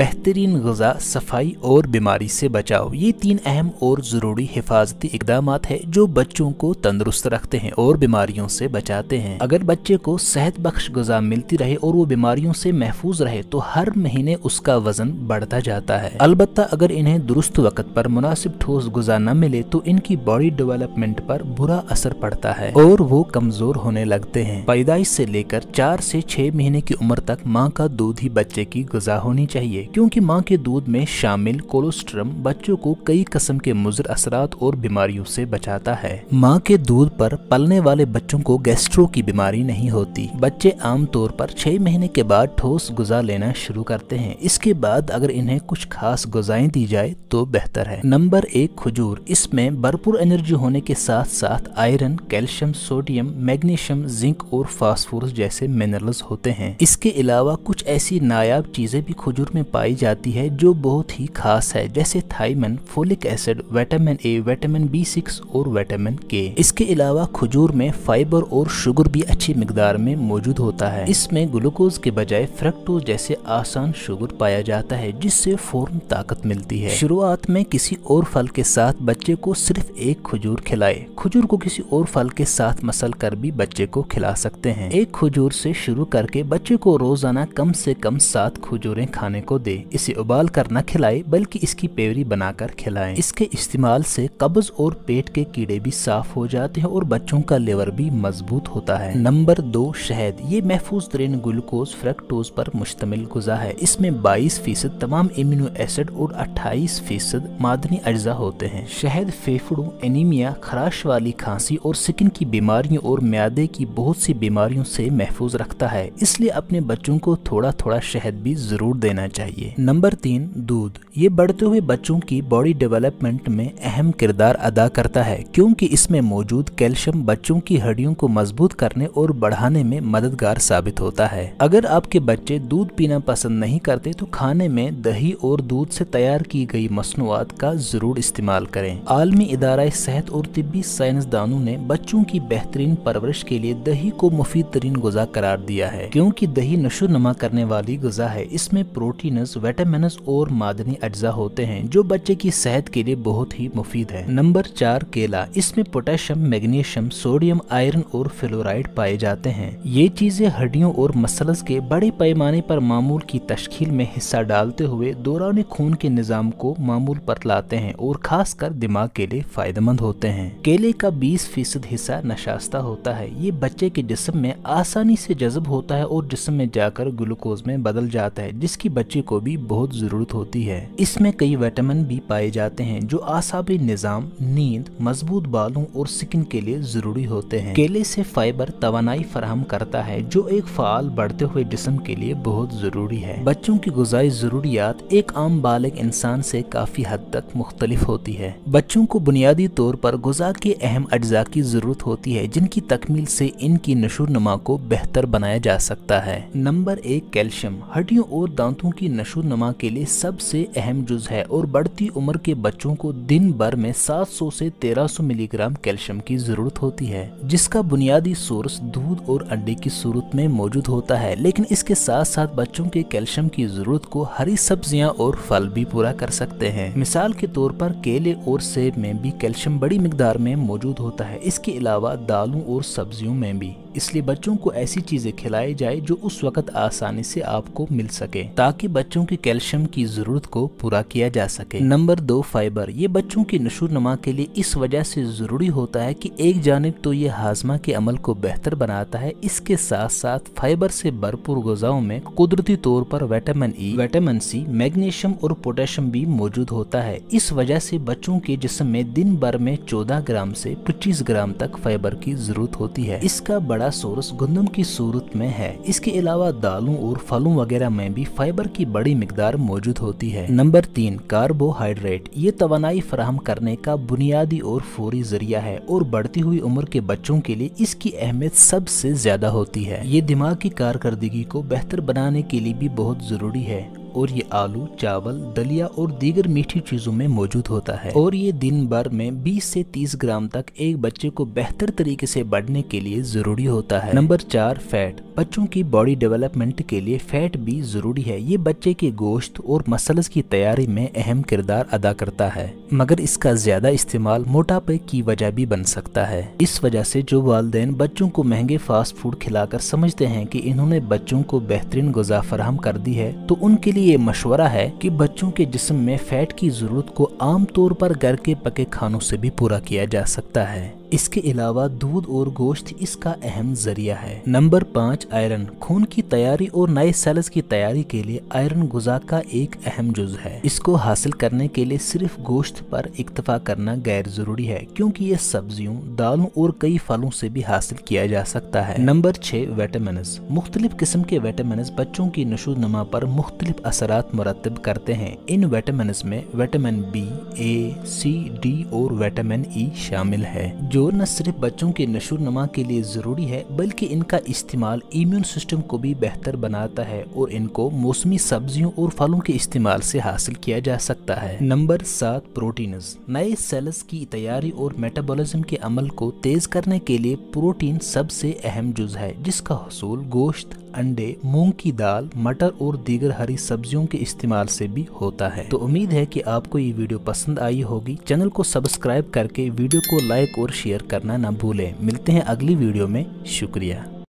بہترین غذا، صفائی اور بیماری سے بچاؤ۔ یہ تین اہم اور ضروری حفاظتی اقدامات ہیں جو بچوں کو تندرست رکھتے ہیں اور بیماریوں سے بچاتے ہیں۔ اگر بچے کو صحت بخش غذا ملتی رہے اور وہ بیماریوں سے محفوظ رہے تو ہر مہینے اس کا وزن بڑھتا جاتا ہے۔ البتہ اگر انہیں درست وقت پر مناسب ٹھوس غذا نہ ملے تو ان کی باڈی ڈیولپمنٹ پر برا اثر پڑتا ہے اور وہ کمزور ہونے لگتے ہیں۔ پیدائش سے لے کر چار سے چھ مہینے کی عمر تک ماں کا دودھ ہی بچے کی غذا ہونی چاہیے۔ کیونکہ ماں کے دودھ میں شامل کولوسٹرم بچوں کو کئی قسم کے مضر اثرات اور بیماریوں سے بچاتا ہے۔ ماں کے دودھ پر پلنے والے بچوں کو گیسٹرو کی بیماری نہیں ہوتی۔ بچے عام طور پر چھ مہینے کے بعد ٹھوس غذا لینا شروع کرتے ہیں۔ اس کے بعد اگر انہیں کچھ خاص غذائیں دی جائے تو بہتر ہے۔ نمبر ایک، کھجور۔ اس میں بھرپور انرجی ہونے کے ساتھ ساتھ iron, calcium, sodium, magnesium, zinc اور فاسفورس جیسے منرلز ہوتے ہیں۔ اس کے علاوہ کچھ ایسی نایاب چیزیں بھی کھجور میں پائی پائی جاتی ہے جو بہت ہی خاص ہے، جیسے thiamine, folic acid, vitamin A, vitamin B six اور ویٹامن کے۔ اس کے علاوہ کھجور میں فائبر اور شوگر بھی اچھی مقدار میں موجود ہوتا ہے۔ اس میں گلوکوز کے بجائے فریکٹوز جیسے آسان شوگر پایا جاتا ہے، جس سے فوراً طاقت ملتی ہے۔ شروعات میں کسی اور پھل کے ساتھ بچے کو صرف ایک کھجور کھلائے۔ کھجور کو کسی اور پھل کے ساتھ مسل کر بھی بچے کو کھلا سکتے ہیں۔ ایک کھجور سے شروع کر کے بچے کو روزانہ کم سے کم سات کھجوریں کھانے کو دے، اسے ابال کر نہ کھلائے، بلکہ اس کی پیوری بنا کر کھلائیں۔ اس کے استعمال سے قبض اور پیٹ کے کیڑے بھی صاف ہو جاتے ہیں اور بچوں کا لیور بھی مضبوط ہوتا ہے۔ نمبر دو، شہد۔ یہ محفوظ ترین گلوکوز فریکٹوز پر مشتمل غذا ہے۔ اس میں بائیس فیصد تمام امینو ایسڈ اور اٹھائیس فیصد معدنی اجزاء ہوتے ہیں۔ شہد فیفڑوں انیمیا، خراش والی کھانسی اور سکن کی بیماریوں اور میادے کی بہت سی بیماریوں سے محفوظ رکھتا ہے۔ اس لیے اپنے بچوں کو تھوڑا تھوڑا شہد بھی ضرور دینا چاہیے۔ نمبر تین، دودھ۔ یہ بڑھتے ہوئے بچوں کی باڈی ڈیولپمنٹ میں اہم کردار ادا کرتا ہے، کیونکہ اس میں موجود کیلشیم بچوں کی ہڈیوں کو مضبوط کرنے اور بڑھانے میں مددگار ثابت ہوتا ہے۔ اگر آپ کے بچے دودھ پینا پسند نہیں کرتے، تو کھانے میں دہی اور دودھ سے تیار کی گئی مصنوعات کا ضرور استعمال کریں۔ عالمی ادارہ صحت اور طبی سائنسدانوں نے بچوں کی بہترین پرورش کے لیے دہی کو مفید ترین غذا قرار دیا ہے، کیونکہ دہی نشو نما کرنے والی غذا ہے۔ اس میں پروٹین پروٹینز ویٹامنز اور معدنی اجزاء ہوتے ہیں جو بچے کی صحت کے لیے بہت ہی مفید ہے نمبر چار، کیلا۔ اس میں پوٹیشیم میگنیشیم، سوڈیم، آئرن اور فلورائڈ پائے جاتے ہیں۔ یہ چیزیں ہڈیوں اور مسلز کے بڑے پیمانے پر معمول کی تشکیل میں حصہ ڈالتے ہوئے دوران خون کے نظام کو معمول پر لاتے ہیں اور خاص کر دماغ کے لیے فائدہ مند ہوتے ہیں۔ کیلے کا بیس فیصد حصہ نشاستہ ہوتا ہے۔ یہ بچے کے جسم میں آسانی سے جذب ہوتا ہے اور جسم میں جا کر گلوکوز میں بدل جاتا ہے، جس کی بچے کو بھی بہت ضرورت ہوتی ہے۔ اس میں کئی ویٹامن بھی پائے جاتے ہیں جو آسابی نظام، نیند، مضبوط بالوں اور سکن کے لیے ضروری ہوتے ہیں۔ کیلے سے فائبر توانائی فراہم کرتا ہے، جو ایک فعال بڑھتے ہوئے جسم کے لیے بہت ضروری ہے۔ بچوں کی غذائی ضروریات ایک عام بالغ انسان سے کافی حد تک مختلف ہوتی ہے۔ بچوں کو بنیادی طور پر غذا کے اہم اجزاء کی ضرورت ہوتی ہے، جن کی تکمیل سے ان کی نشو نما کو بہتر بنایا جا سکتا ہے۔ نمبر ایک کیلشیم، ہڈیوں اور دانتوں کی نشو نما کے لیے سب سے اہم جز ہے اور بڑھتی عمر کے بچوں کو دن بھر میں سات سو سے تیرہ سو ملی گرام کیلشیم کی ضرورت ہوتی ہے، جس کا بنیادی سورس دودھ اور انڈے کی صورت میں موجود ہوتا ہے۔ لیکن اس کے ساتھ ساتھ بچوں کے کیلشیم کی ضرورت کو ہری سبزیاں اور پھل بھی پورا کر سکتے ہیں۔ مثال کے طور پر کیلے اور سیب میں بھی کیلشیم بڑی مقدار میں موجود ہوتا ہے۔ اس کے علاوہ دالوں اور سبزیوں میں بھی۔ اس لیے بچوں کو ایسی چیزیں کھلائی جائے جو اس وقت آسانی سے آپ کو مل سکے، تاکہ بچوں کی کیلشیم کی ضرورت کو پورا کیا جا سکے۔ نمبر دو، فائبر۔ یہ بچوں کی نشو نما کے لیے اس وجہ سے ضروری ہوتا ہے کہ ایک جانب تو یہ ہاضمہ کے عمل کو بہتر بناتا ہے، اس کے ساتھ ساتھ فائبر سے بھرپور غذاؤں میں قدرتی طور پر vitamin E vitamin C magnesium اور پوٹیشیم بھی موجود ہوتا ہے۔ اس وجہ سے بچوں کے جسم میں دن بھر میں چودہ گرام سے پچیس گرام تک فائبر کی ضرورت ہوتی ہے۔ اس کا بڑا بڑا سورس گندم کی صورت میں ہے۔ اس کے علاوہ دالوں اور پھلوں وغیرہ میں بھی فائبر کی بڑی مقدار موجود ہوتی ہے۔ نمبر تین، کاربوہائیڈریٹ۔ یہ توانائی فراہم کرنے کا بنیادی اور فوری ذریعہ ہے اور بڑھتی ہوئی عمر کے بچوں کے لیے اس کی اہمیت سب سے زیادہ ہوتی ہے۔ یہ دماغ کی کارکردگی کو بہتر بنانے کے لیے بھی بہت ضروری ہے۔ اور یہ آلو، چاول، دلیا اور دیگر میٹھی چیزوں میں موجود ہوتا ہے۔ اور یہ دن بھر میں بیس سے تیس گرام تک ایک بچے کو بہتر طریقے سے بڑھنے کے لیے ضروری ہوتا ہے۔ نمبر چار، فیٹ۔ بچوں کی باڈی ڈیولپمنٹ کے لیے فیٹ بھی ضروری ہے۔ یہ بچے کے گوشت اور مسلس کی تیاری میں اہم کردار ادا کرتا ہے۔ مگر اس کا زیادہ استعمال موٹاپے کی وجہ بھی بن سکتا ہے۔ اس وجہ سے جو والدین بچوں کو مہنگے فاسٹ فوڈ کھلا کر سمجھتے ہیں کہ انہوں نے بچوں کو بہترین غذا فراہم کر دی ہے، تو ان کے لیے لیے مشورہ ہے کہ بچوں کے جسم میں فیٹ کی ضرورت کو عام طور پر گھر کے پکے کھانوں سے بھی پورا کیا جا سکتا ہے۔ اس کے علاوہ دودھ اور گوشت اس کا اہم ذریعہ ہے۔ نمبر پانچ، آئرن۔ خون کی تیاری اور نئے سیلز کی تیاری کے لیے آئرن غذا کا ایک اہم جز ہے۔ اس کو حاصل کرنے کے لیے صرف گوشت پر اکتفا کرنا غیر ضروری ہے، کیونکہ یہ سبزیوں، دالوں اور کئی پھلوں سے بھی حاصل کیا جا سکتا ہے۔ نمبر چھ ویٹامنز مختلف قسم کے ویٹامنز بچوں کی نشو نما پر مختلف اثرات مرتب کرتے ہیں۔ ان ویٹامنز میں vitamin B, A, C, D اور ویٹامن ای شامل ہے، جو جو نہ صرف بچوں کے نشو نما کے لیے ضروری ہے، بلکہ ان کا استعمال ایمیون سسٹم کو بھی بہتر بناتا ہے اور ان کو موسمی سبزیوں اور پھلوں کے استعمال سے حاصل کیا جا سکتا ہے۔ نمبر سات، پروٹینز۔ نئے سیلز کی تیاری اور میٹابولزم کے عمل کو تیز کرنے کے لیے پروٹین سب سے اہم جز ہے، جس کا حصول گوشت انڈے، مونگ کی دال، مٹر اور دیگر ہری سبزیوں کے استعمال سے بھی ہوتا ہے۔ تو امید ہے کہ آپ کو یہ ویڈیو پسند آئی ہوگی۔ چینل کو سبسکرائب کر کے ویڈیو کو لائک اور شیئر کرنا نہ بھولیں۔ ملتے ہیں اگلی ویڈیو میں۔ شکریہ۔